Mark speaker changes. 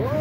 Speaker 1: Bilal.